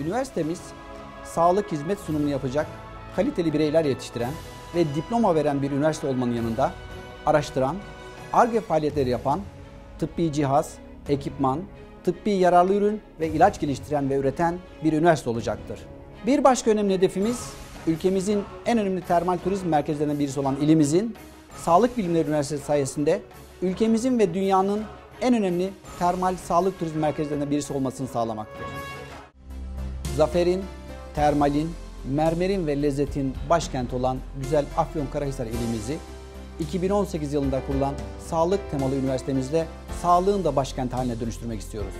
Üniversitemiz sağlık hizmet sunumunu yapacak kaliteli bireyler yetiştiren ve diploma veren bir üniversite olmanın yanında araştıran, ARGE faaliyetleri yapan, tıbbi cihaz, ekipman, tıbbi yararlı ürün ve ilaç geliştiren ve üreten bir üniversite olacaktır. Bir başka önemli hedefimiz ülkemizin en önemli termal turizm merkezlerinden birisi olan ilimizin Sağlık Bilimleri Üniversitesi sayesinde ülkemizin ve dünyanın en önemli termal sağlık turizm merkezlerinden birisi olmasını sağlamaktır. Zaferin, termalin, mermerin ve lezzetin başkenti olan güzel Afyonkarahisar ilimizi 2018 yılında kurulan sağlık temalı üniversitemizde sağlığın da başkenti haline dönüştürmek istiyoruz.